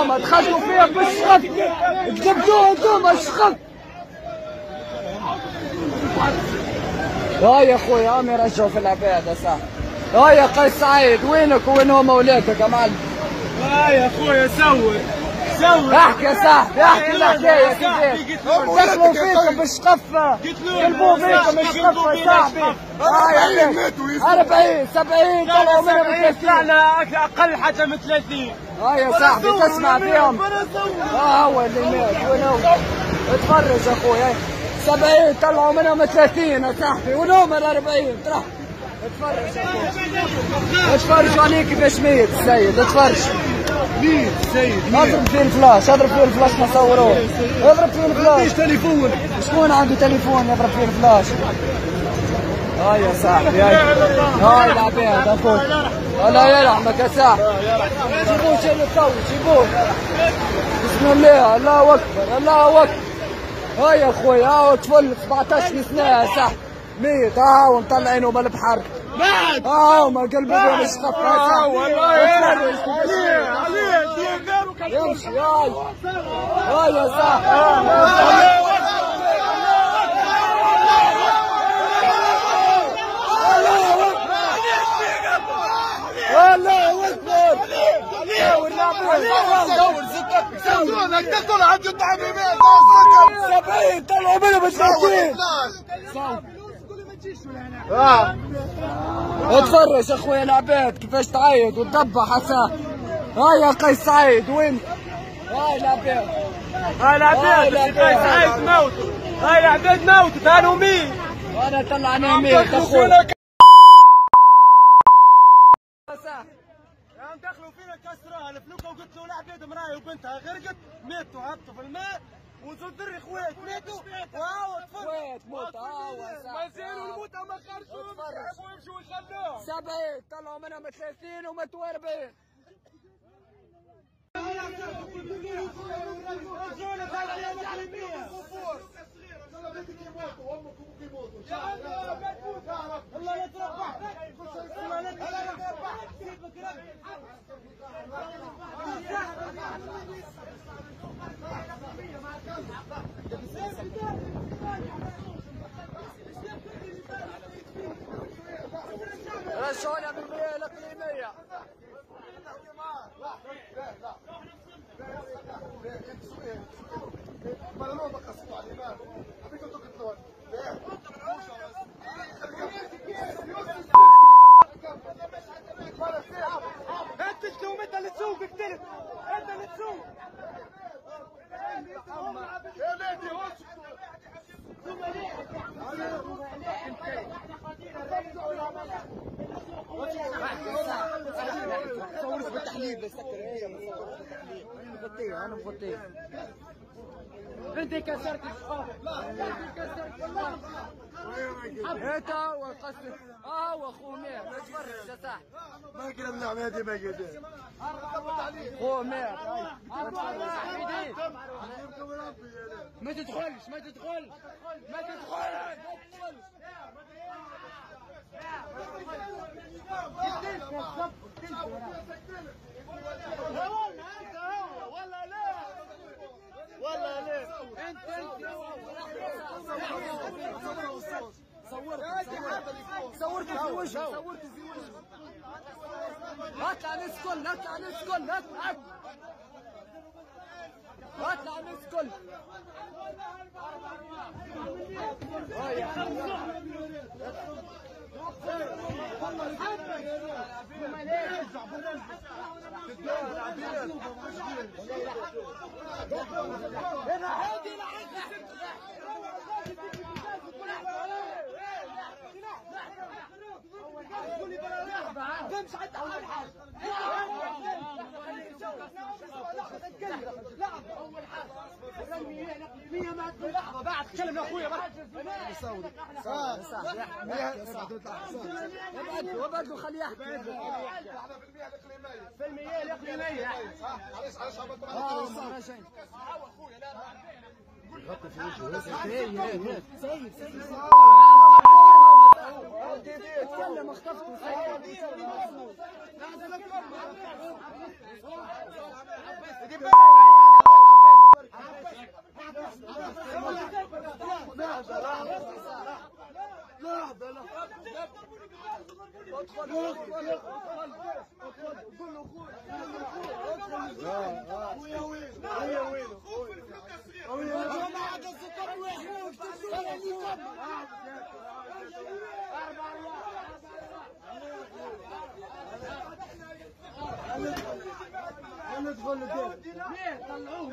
أنتم دخلتوا فيها بالشخط كذبتوا أنتم الشخط ها يا خويا هم يرجعوا في العباد صاحبي ها يا قيس سعيد وينك وين هم اولادك يا معلم آه يا خويا سوي سوي احكي يا صاحبي احكي الحكاية كيفاش دخلوا فيكم بالشقف قلبوا فيكم بالشقف يا صاحبي. 40 70 طلعوا منها ب 30 طلعنا أقل حتى من 30 آه يا صاحبي تسمع فيهم آه هو اللي مات وين هو اتفرج يا أخويا. 70 طلعوا منهم 30 يا صاحبي ال 40 ترى. اتفرج اتفرج عليه كيفاش ميت السيد اتفرج. مين سيد اضرب فيه الفلاش اضرب فيه الفلاش نصوروه اضرب فيه الفلاش. تليفون. شكون عنده تليفون يضرب فيه الفلاش؟ هاي يا صاحبي هاي. هاي العباد أخوي الله يرحمك يا صاحبي جيبوه شيلوا الثور جيبوه. بسم الله الله أكبر الله أكبر. هاي يا أخوي ها طفل 17 سنه يا صاحبي ميت. ها ومطلعينه بالبحر. بعد. ها وما قلبه الشخف يا صاحبي والله يمشي هاي هاي يا صاحبي سبعين طلعوا اتفرج يا اخويا العباد كيفاش تعيط وتذبح حسا هاي يا قيس سعيد وين؟ هاي العباد. هاي العباد العباد. عايز موتوا. هاي العباد موتوا كانوا مين؟ أنا طلعني ميت اخويا كسرها الفلوكه وقلت له العباد مراي وبنتها. غرقت ماتوا هبطوا في الماء وزدر اخوات ماتوا واو تفرج اخوات موت. آه ما زالوا الموتى ما خرجوا. يحبوا يمشوا يخلوهم سبعين طلعوا منها من 30 وماتوا 40 الله رجعونا بالمياه الاقليميه انت تلوم انت اللي تسوق اقتلب انت اللي تسوق صورت بالتحليل بس سكر مغطيه أنا مغطيه انت كسرت انت كسرت الشقاف انت وقصد آه لا تفرج يا صاحبي ما قدرنا هذه ما قدرنا اخوه مات ما تدخلش ما تدخلش ما تدخلش ما تدخلش ولا لا انت انت صورت صورت في وجهه صورت في وجهه اطلع نسكل اطلع نسكل اطلع اطلع نسكل تمشي حتى اول حاجة اول حاجة الرميه الاقليميه ما تقول لحظه بعد تكلم يا اخويا بعد وبدلوا وبدلوا خليه يحكي في المياه الاقليميه آه ما شيء اتكلم اختفت ويا ويلو ويا ويلو ندخل طلعوه طلعوه